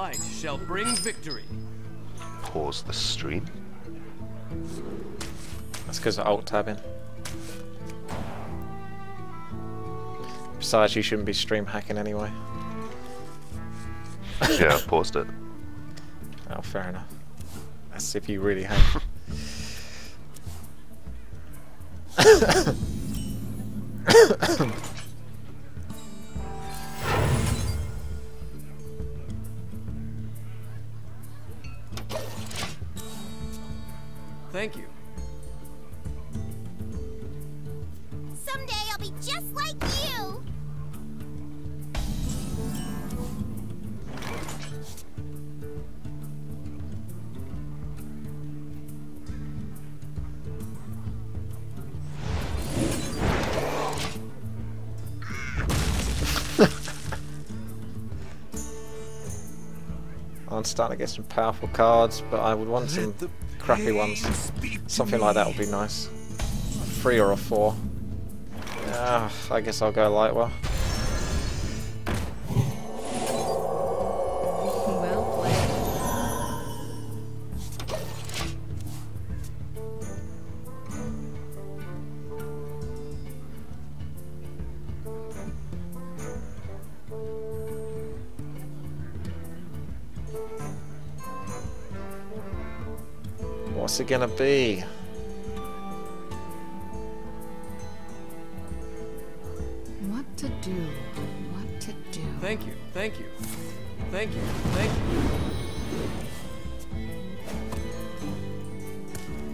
light shall bring victory. Pause the stream. That's because of alt tabbing. Besides, you shouldn't be stream hacking anyway. yeah, I paused it. Oh, fair enough. That's if you really have. Thank you. Someday I'll be just like you. I'm starting to get some powerful cards, but I would want some crappy ones. Something like that would be nice. A three or a four. Yeah, I guess I'll go light. Well What's it gonna be? What to do? What to do? Thank you. Thank you. Thank you. Thank you.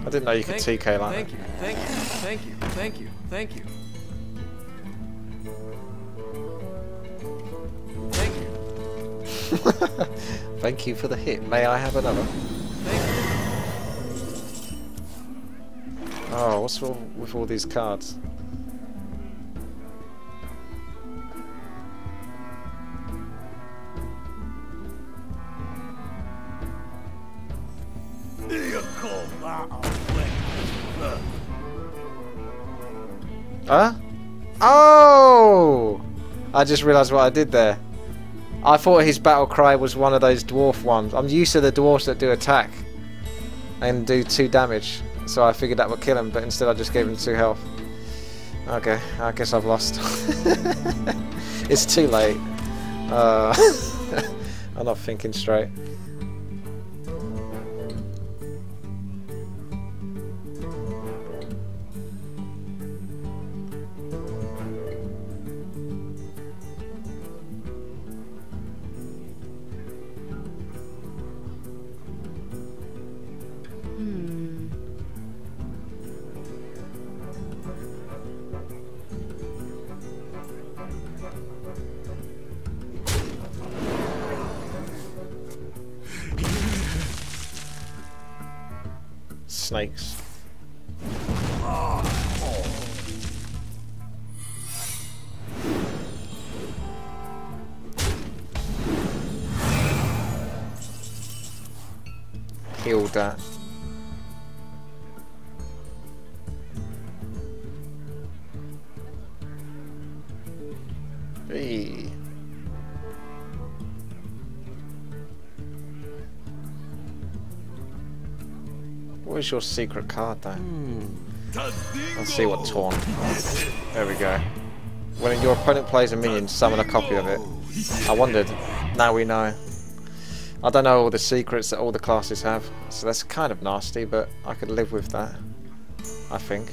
I didn't know you could Thank, TK like thank that. you. Thank you. Thank you. Thank you. Thank you. Thank you. Thank you for the hit. May I have another? Oh, what's wrong with all these cards? Huh? Oh! I just realised what I did there. I thought his battle cry was one of those dwarf ones. I'm used to the dwarfs that do attack and do two damage, so I figured that would kill him, but instead I just gave him two health. Okay, I guess I've lost. it's too late. Uh, I'm not thinking straight. Snakes. Killed that. Where's your secret card though? Hmm. Let's see what torn. There we go. When your opponent plays a minion, summon a copy of it. I wondered. Now we know. I don't know all the secrets that all the classes have, so that's kind of nasty, but I could live with that. I think.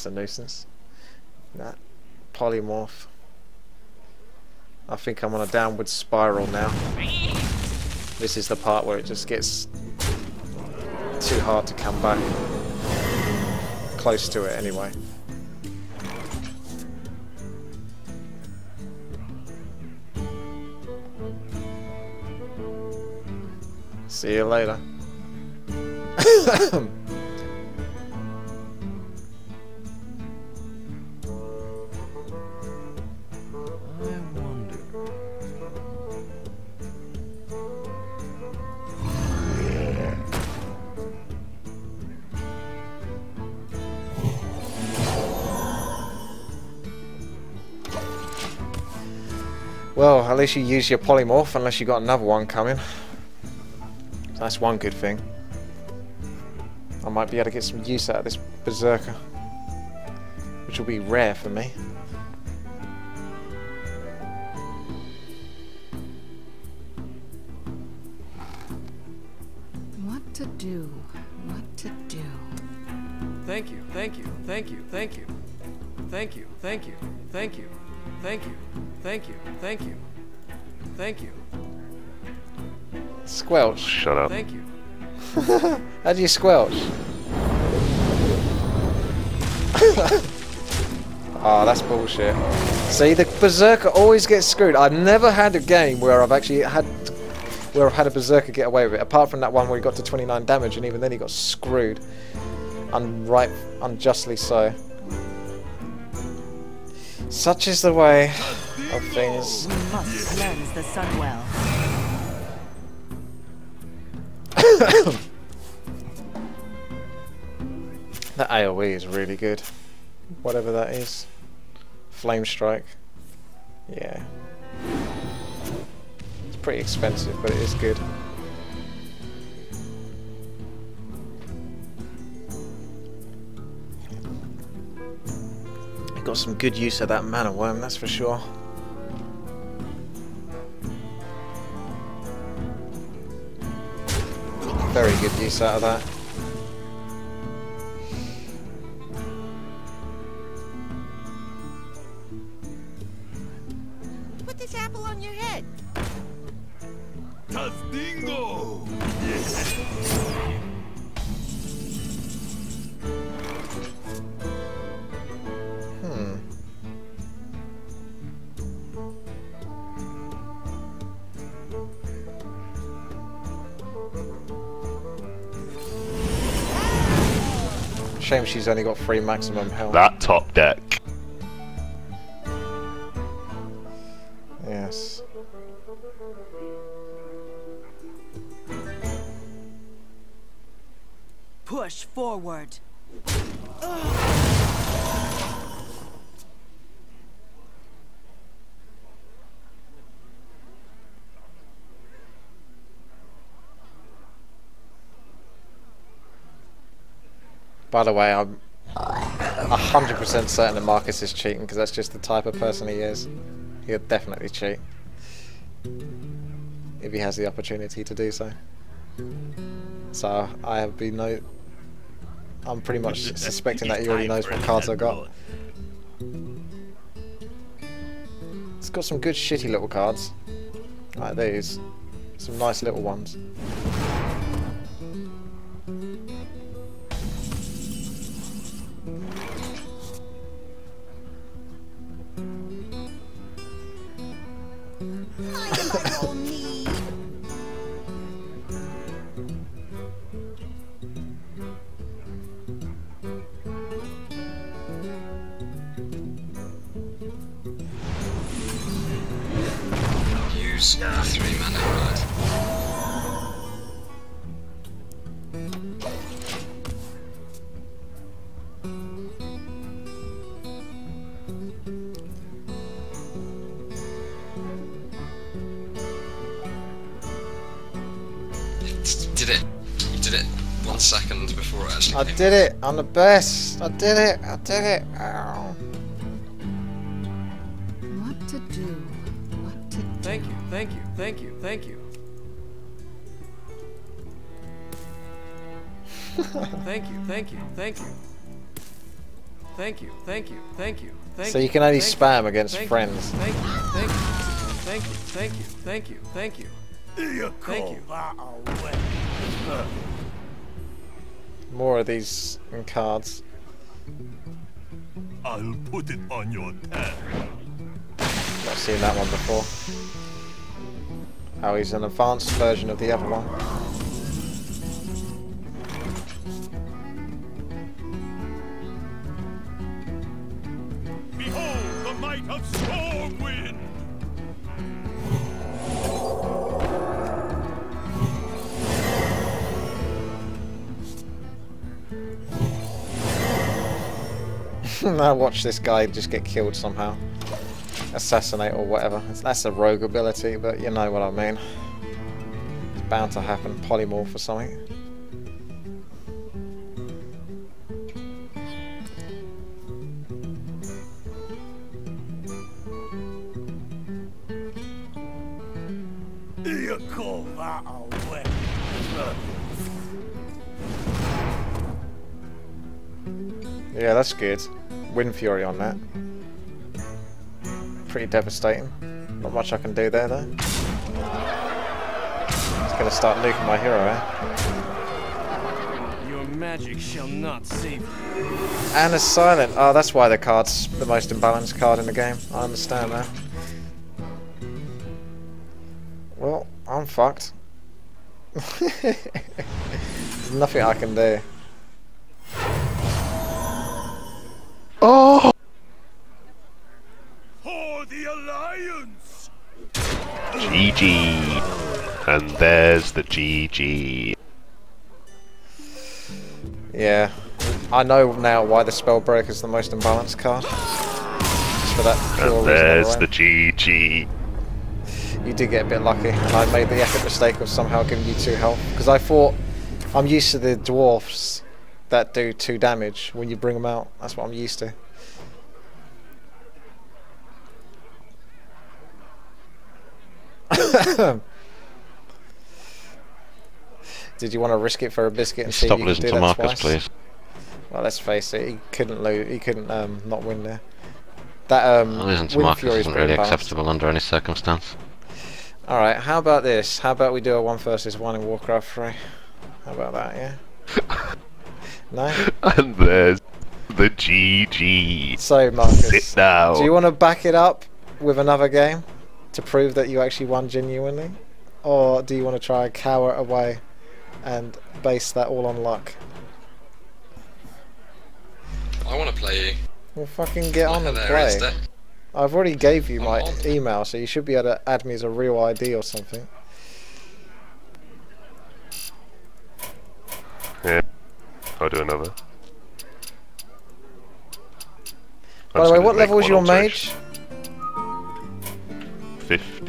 That's a nuisance. That polymorph. I think I'm on a downward spiral now. This is the part where it just gets too hard to come back. Close to it anyway. See you later. Well, at least you use your polymorph unless you got another one coming. That's one good thing. I might be able to get some use out of this berserker. Which will be rare for me. What to do? What to do? Thank you, thank you, thank you, thank you. Thank you, thank you, thank you, thank you, thank you, thank you. Thank you, Squelch. Shut up. thank you. How do you squelch? oh, that's bullshit. See, the berserker always gets screwed. I've never had a game where I've actually had where I've had a berserker get away with it, apart from that one where he got to 29 damage, and even then he got screwed, unright, unjustly so. Such is the way of things. We must cleanse the Sunwell. That AoE is really good. Whatever that is. Flame Strike. Yeah. It's pretty expensive, but it is good. Got some good use of that mana wyrm, that's for sure. Very good use out of that. Put this apple on your head. Tastingo! Hmm. Shame she's only got three maximum health. That top deck. Yes. Push forward. By the way, I'm a hundred percent certain that Marcus is cheating because that's just the type of person he is. He'll definitely cheat if he has the opportunity to do so. So I have been no. I'm pretty much suspecting that he already knows what cards I've got. It's got some good shitty little cards. Like these. Some nice little ones. Use uh, three mana right. Did it? You did it one second before it actually I came did it! I'm the best! I did it! I did it! Ow. What to do? What to? Thank you, thank you, thank you, thank you. thank you, thank you, thank you. Thank you, thank you, thank you, thank So you. you can only thank spam you, against thank you, friends. Thank you, thank you, thank you, thank you, thank you, thank you. You Thank you. that a win? More of these cards. I'll put it on your tab. Not seen that one before. Oh, he's an advanced version of the other one. Behold the might of Stormwind! now watch this guy just get killed somehow. Assassinate or whatever. That's a rogue ability, but you know what I mean. It's bound to happen. Polymorph or something. You call that a weapon? Yeah, that's good. Wind Fury on that. Pretty devastating. Not much I can do there though. It's gonna start nuking my hero, eh? Your magic shall not save you. And a silent. Oh, that's why the card's the most imbalanced card in the game. I understand that. Well, I'm fucked. There's nothing I can do. Oh! For the Alliance! GG. And there's the GG. Yeah, I know now why the Spellbreaker is the most imbalanced card. Just for that pure And there's the GG. You did get a bit lucky, and I made the epic mistake of somehow giving you two health because I thought I'm used to the dwarfs that do two damage when you bring them out. That's what I'm used to. Did you want to risk it for a biscuit and see Stop if you could losing do to that Marcus, twice? please. Well, let's face it, he couldn't lose. He couldn't um, not win there. That um, Losing to Marcus Fury's isn't really balanced. acceptable under any circumstance. All right, how about this? How about we do a one versus one in Warcraft 3? How about that? Yeah. no. And there's the GG. So Marcus, Sit down. do you want to back it up with another game to prove that you actually won genuinely, or do you want to try and cower away and base that all on luck? I want to play you. Well, fucking get on and play. I've already gave you I'm my on. email, so you should be able to add me as a real ID or something. Yeah. I'll do another. By the way, what level is your mage?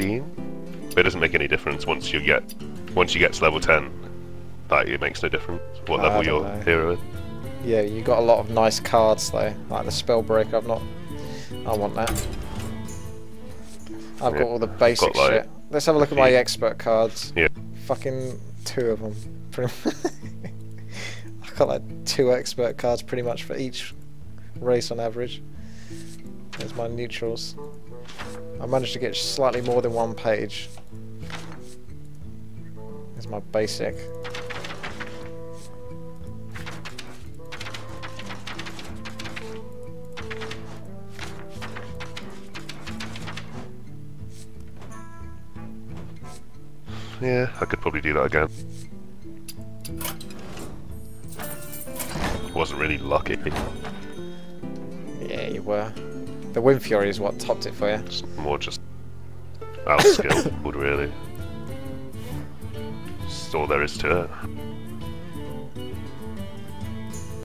15. But it doesn't make any difference once you get once you get to level 10. That it makes no difference what ah, I level your know. hero is. Yeah, you got a lot of nice cards though, like the Spellbreaker. I've not. I want that. I've got all the basic got, like, shit. Let's have a look at my expert cards. Yeah. Fucking two of them. I've got like two expert cards pretty much for each race on average. There's my neutrals. I managed to get slightly more than one page. There's my basic. Yeah, I could probably do that again. Wasn't really lucky. Yeah, you were. The Wind Fury is what topped it for you. It's more just outskilled, really. That's all there is to it.